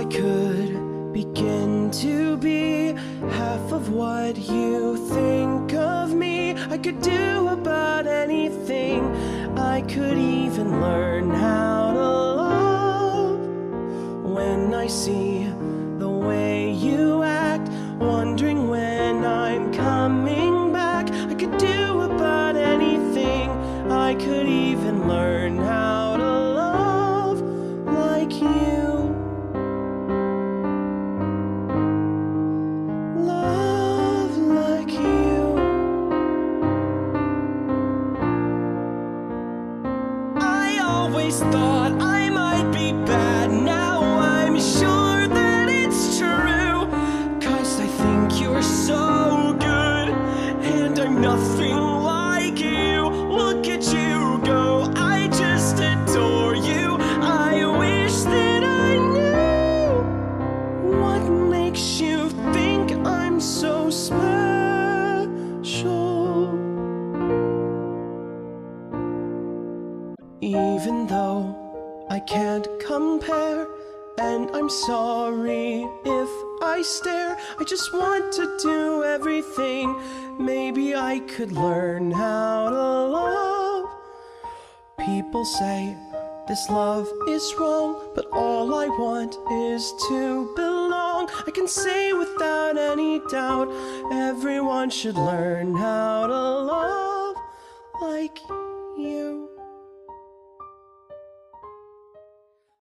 I could begin to be half of what you think of me, I could do about anything. I could even learn how to love when I see always thought I Even though I can't compare, and I'm sorry if I stare, I just want to do everything. Maybe I could learn how to love. People say this love is wrong, but all I want is to belong. I can say without any doubt, everyone should learn how to love.